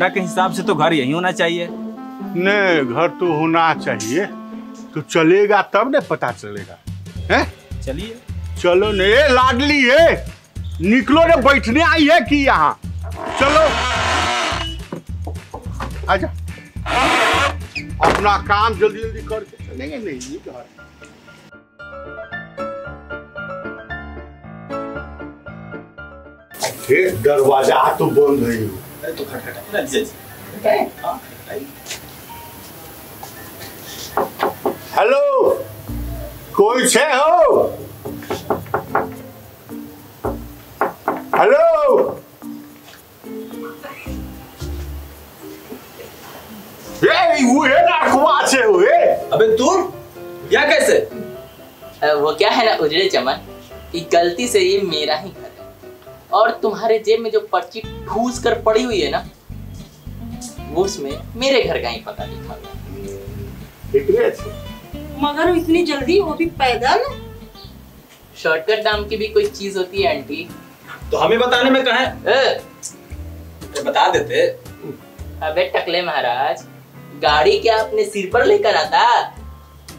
लोंडा के हिसाब से तो घर यही होना चाहिए। नहीं घर तो होना चाहिए। तो चलेगा तब न पता चलेगा। हैं? चलिए। चलो ने ए लाडली है निकलो ने बैठने आई है कि यहाँ? चलो। आजा। अपना काम जल्दी जल्दी करके चलेंगे। नहीं घर दरवाज़ा तो बंद है। अरे तो खटखटा ना हाँ, हेलो कोई छे हो? हेलो? ए वो है ना कुआ छे हो ए। अबे तू? या कैसे? वो क्या है ना उजड़े चमन? कि गलती से ये मेरा ही घर है और तुम्हारे जेब में जो पर्ची ठूस कर पड़ी हुई है ना वो उसमें मेरे घर का ही पता लिखा हुआ मगर इतनी जल्दी वो भी पैदल? शॉर्टकट नाम की भी कोई चीज़ होती है आंटी? तो हमें बताने में कहा अ, बता देते। अबे टकले महाराज गाड़ी क्या अपने सिर पर लेकर आता?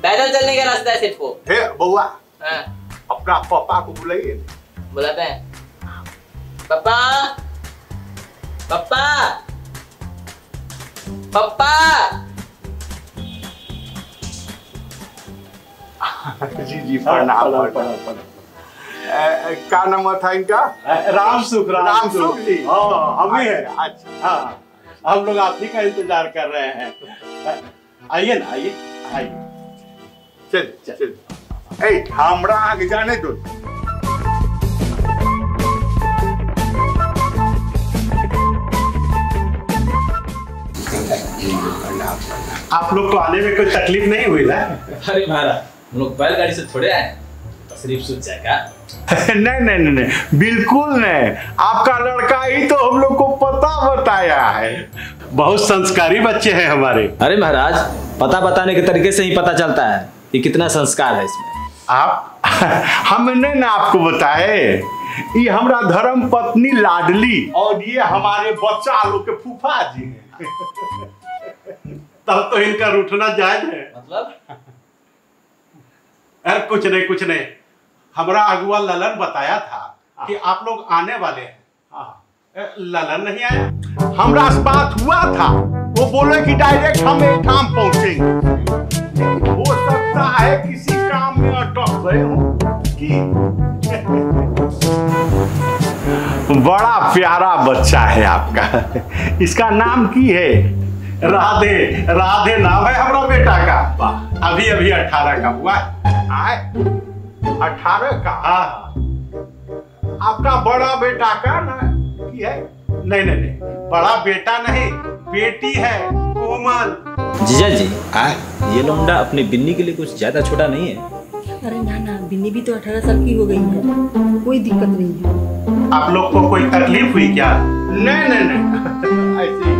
पैदल चलने का रास्ता है सिर्फ़ वो। बउआ हाँ, अपना पापा को बुलाइए। बुलाते हैं। पापा पापा पापा जी जी प्रणाम ए, क्या नाम था इनका? राम सुख राम राम सुख। जी। हाँ हम ही। हैं अच्छा। हाँ हम लोग आप ही का इंतज़ार कर रहे हैं। आइए ना आइए आइए। चल चल। ए हमरा आगे जाने दो। आप लोग को आने में कोई तकलीफ़ नहीं हुई ना? अरे महाराज हम लोग बैलगाड़ी से थोड़े आए। तशरीफ़ सूझ जाएगा नहीं नहीं नहीं नहीं बिल्कुल नहीं। आपका लड़का ही तो हम लोग को पता बताया है। बहुत संस्कारी बच्चे हैं हमारे। अरे महाराज पता बताने के तरीके से ही पता चलता है कि कितना संस्कार है इसमें। आप हमने ना आपको बताए ये हमारा धर्म पत्नी लाडली और ये हमारे बच्चा लोग के फूफा जी हैं। तब तो इनका रूठना जायज़ है। मतलब? अरे कुछ नहीं कुछ नहीं। हमारा अगुआ ललन बताया था कि आप लोग आने वाले हैं। हाँ। ललन नहीं आया? हमरा से बात हुआ था। वो बोले कि डायरेक्ट हम एक काम पहुँचेंगे। हो सकता है किसी काम में अटक गए हो। कि बड़ा प्यारा बच्चा है आपका। इसका नाम की है? राधे राधे नाम है हमारा बेटा का। अभी अभी अठारह का हुआ है। आए अठारह का? हाँ हाँ। आपका बड़ा बेटा का ना की है? नहीं नहीं नहीं बड़ा बेटा नहीं बेटी है कोमल। जीजा जी आए ये लोंडा अपनी बिन्नी के लिए कुछ ज़्यादा छोटा नहीं है। अरे ना ना बिन्नी भी तो अठारह साल की हो गई है। कोई दिक्कत नहीं है। आप लोग को कोई तकलीफ़ हुई क्या? नहीं नहीं नहीं ऐसे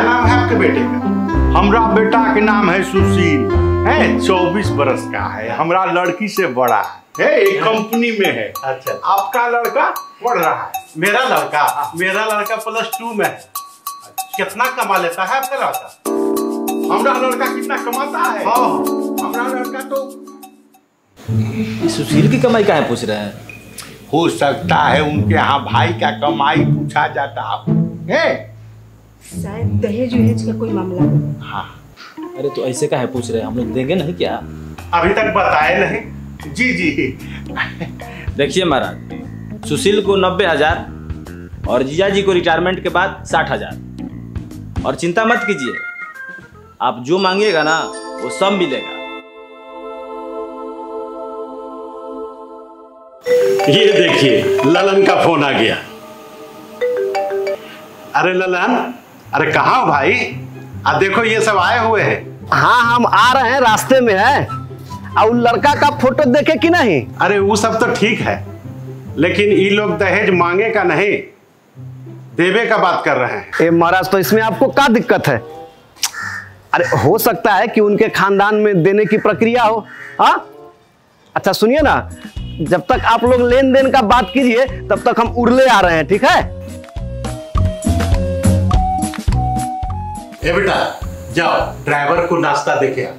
क्या नाम है आपके बेटे का। हमरा बेटा के नाम है सुशील। है? चौबीस बरस का है। हमरा लड़की से बड़ा है। है एक कंपनी में है। अच्छा। आपका लड़का पढ़ रहा है। मेरा लड़का मेरा लड़का प्लस टू में है। कितना कमा लेता है आपका लड़का? हमरा लड़का कितना कमाता है? हाँ। हमरा लड़का तो सुशील की कमाई कहाँ पूछ रहे हैं? हो सकता है उनके यहाँ भाई का कमाई पूछा जाता है? शायद दहेज वहेज का कोई मामला हो। हाँ। अरे तो ऐसे का है पूछ रहे हम लोग देंगे नहीं क्या? अभी तक बताए नहीं। जी जी। देखिए महाराज सुशील को नब्बे हज़ार और जीजा जी को रिटायरमेंट के बाद साठ हज़ार। और चिंता मत कीजिए आप जो मांगिएगा ना वो सब मिलेगा। ये देखिए ललन का फ़ोन आ गया। अरे ललन अरे कहा भाई? आ देखो ये सब आए हुए हैं। हाँ हम आ रहे हैं रास्ते में है। और लड़का का फ़ोटो देखे कि नहीं? अरे वो सब तो ठीक है लेकिन ये लोग दहेज मांगे का नहीं देवे का बात कर रहे हैं। ए महाराज तो इसमें आपको क्या दिक्कत है? अरे हो सकता है कि उनके खानदान में देने की प्रक्रिया हो। हाँ? अच्छा सुनिए ना जब तक आप लोग लेन देन का बात कीजिए तब तक हम उड़ले आ रहे हैं ठीक है? ए बेटा जाओ ड्राइवर को नाश्ता देके आ।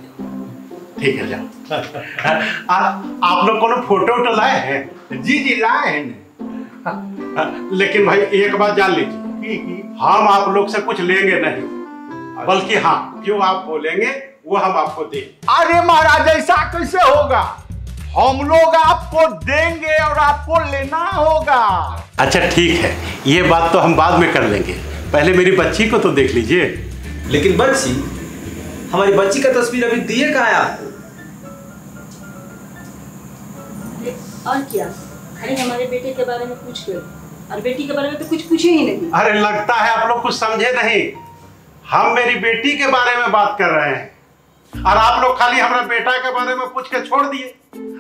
ठीक है जाओ। आ, आप लोग कोनो फ़ोटो वोटो लाए हैं? जी जी लाए हैं। लेकिन भाई एक बात जान लीजिए की की हम आप लोग से कुछ लेंगे नहीं। बल्कि हाँ जो आप बोलेंगे वो हम आपको देंगे अरे महाराज ऐसा कैसे होगा? हम लोग आपको देंगे और आपको लेना होगा। अच्छा ठीक है। ये बात तो हम बाद में कर लेंगे। पहले मेरी बच्ची को तो देख लीजिए। लेकिन बच्ची हमारी बच्ची का तस्वीर अभी दिए कहा है आपको? और क्या? खाली हमारे बेटे के बारे में पूछ गए और बेटी के बारे में तो कुछ पूछे ही नहीं। अरे लगता है आप लोग कुछ समझे नहीं। हम मेरी बेटी के बारे में बात कर रहे हैं। और आप लोग खाली हमारा बेटा के बारे में पूछ के छोड़ दिए।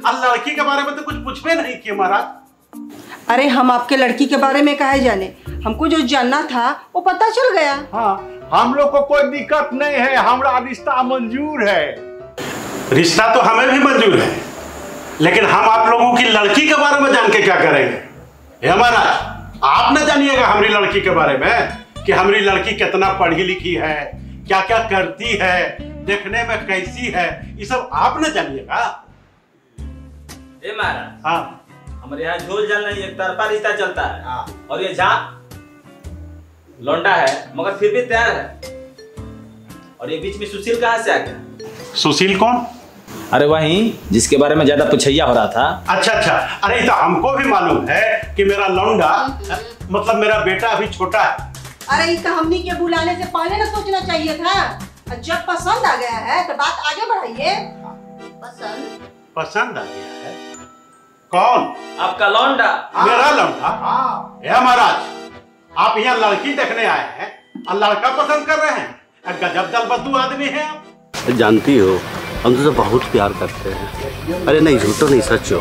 और लड़की के बारे में तो कुछ पूछबे नहीं किए महाराज। अरे हम आपके लड़की के बारे में कहे जाने। हमको जो जानना था वो पता चल गया। हाँ हम लोग को कोई दिक्कत नहीं है हमारा रिश्ता मंजूर है। रिश्ता तो हमें भी मंजूर है लेकिन हम आप लोगों की लड़की के बारे में जान के क्या करेंगे? हे महाराज आप न जानिएगा हमारी लड़की के बारे में कि हमारी लड़की कितना पढ़ी लिखी है क्या क्या करती है देखने में कैसी है ये सब आप ना जानिएगा। महाराज हाँ। हमारे यहाँ झोल जल नहीं एक तरफा रिश्ता चलता है। हाँ। और ये जहाँ लौंडा है मगर फिर भी तैयार है। और ये बीच में सुशील कहाँ से आ गया? सुशील कौन? अरे वही जिसके बारे में ज़्यादा पुछैया हो रहा था। अच्छा अच्छा। अरे तो हमको भी मालूम है कि मेरा लौंडा मतलब मेरा बेटा अभी छोटा है। अरे इसका हमनी के बुलाने से पहले ना सोचना चाहिए था। जब पसंद आ गया है तो बात आगे बढ़ाइए। पसंद? पसंद आ गया है। कौन? आपका लौंडा। मेरा लौंडा? हाँ। हे महाराज। आप यहाँ लड़की देखने आए हैं और लड़का पसंद कर रहे हैं। गजब दल बद्दू आदमी है आप। जानती हो हम तुझसे बहुत प्यार करते हैं। अरे नहीं झूठो नहीं सच हो।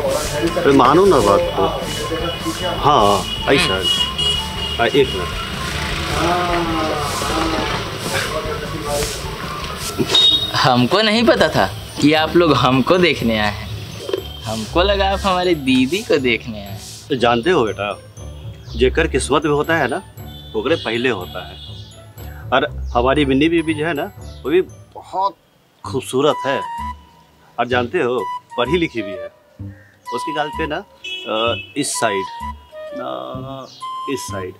अरे मानो ना बात को। हाँ ऐसा एक मिनट। हमको नहीं पता था कि आप लोग हमको देखने आए हैं। हमको लगा आप हमारी दीदी को देखने आए हैं। तो जानते हो बेटा जेकर किस्मत में होता है ना ओकरे पहले होता है। और हमारी बिन्नी बीबी जो है ना वो भी बहुत खूबसूरत है। और जानते हो पढ़ी लिखी भी है। उसकी गाल पे ना इस साइड ना इस साइड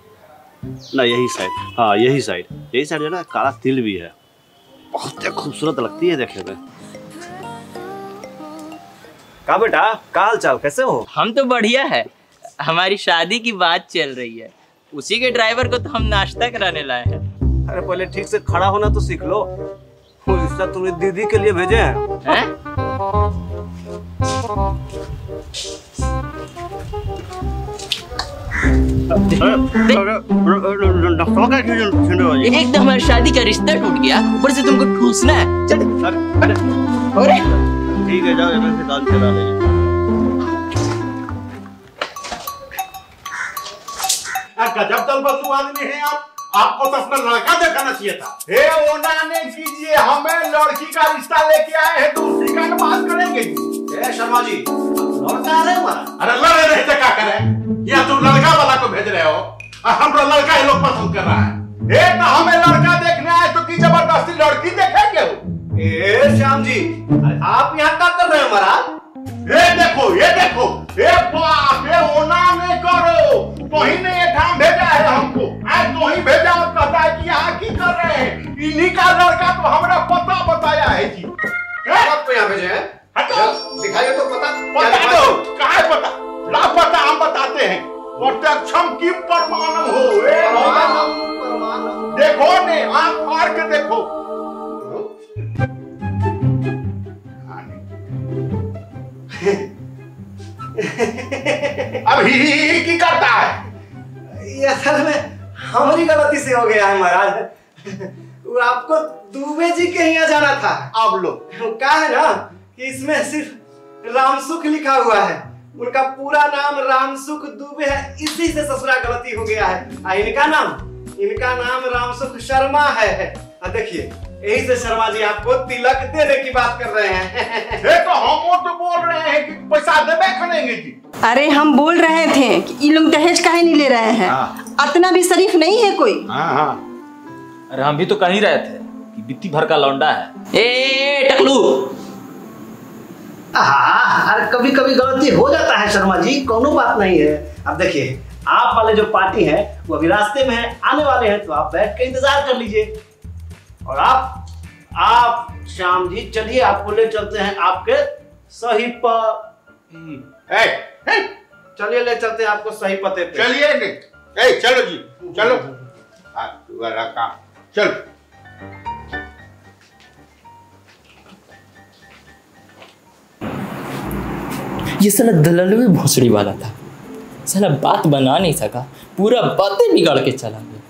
ना यही साइड हाँ यही साइड यही साइड जो है ना काला तिल भी है। बहुत ही खूबसूरत लगती है देखने में। का बेटा का हाल चाल कैसे हो? हम तो बढ़िया है। हमारी शादी की बात चल रही है। उसी के ड्राइवर को तो हम नाश्ता कराने लाए हैं। अरे पहले ठीक से खड़ा होना तो सीख लो। रिश्ता तुमने दीदी के लिए भेजे हैं। हैं? एक तो हमारी शादी का रिश्ता टूट गया। ऊपर से तुमको ठूसना है। चल। ठीक है जाओ चला गजब दल बद्दू आदमी है आप आपको तो अपना लड़का दिखाना चाहिए था। हे ओना ने कीजिए हमें लड़की का रिश्ता लेके आए हैं तो उसी का बात करेंगे। ए शर्मा जी लौटा रहे हमारा अरे लड़े नहीं तो क्या करें? या तुम लड़का वाला को भेज रहे हो? और हमरा लड़का ही लोग पसंद कर रहा है। हे तो हमें लड़का देखने आए तो की ज़बरदस्ती लड़की देखेंगे ए श्याम जी आप यहाँ क्या कर रहे हैं महाराज? ये देखो ये देखो ये बाप ये ओना नहीं करो तो ही ने ये ठाम भेजा है हमको। आज तो ही भेजा और कहता है कि यहाँ की कर रहे हैं। इन्हीं का लड़का तो हमरा पता बताया है जी। हैं? यहाँ भेजे हैं? हटो। दिखाइए तो पता। बता दो कहा पता? पता हम बताते हैं। प्रत्यक्षम की परमाणु हो। देखो ने आँख के देखो। अब ही ही ही की करता है। ये असल में हमारी गलती से हो गया है महाराज। वो आपको दुबे जी के यहाँ जाना था। अब लो। वो कहा है ना कि इसमें सिर्फ़ रामसुख लिखा हुआ है। उनका पूरा नाम रामसुख दुबे है इसी से ससुरा गलती हो गया है। आ इनका नाम? इनका नाम रामसुख शर्मा है। देखिए यही से शर्मा जी आपको तिलक देने की बात कर रहे हैं। तो हम तो बोल रहे हैं कि पैसा देवे करेंगे जी। अरे हम बोल रहे थे कि ये लोग दहेज काहे नहीं ले रहे हैं। हाँ। अतना भी शरीफ नहीं है कोई। हाँ हाँ। अरे हम भी तो कहीं रहे थे कि बित्ती भर का लौंडा है। ए टकलू। हाँ अरे कभी कभी गलती हो जाता है शर्मा जी। कोनो बात नहीं है। अब देखिए आप वाले जो पार्टी है वो अभी रास्ते में है आने वाले हैं तो आप बैठ के इंतज़ार कर लीजिए। और आप आप श्याम जी चलिए आपको ले चलते हैं आपके सही पर। चलिए ले चलते आपको सही पते पे। चलिए ने ए चलो जी चलो। हाँ, वाला काम। चलो। ये साला दलाल भोसड़ी वाला था। साला बात बना नहीं सका पूरा बातें बिगाड़ के चला गया।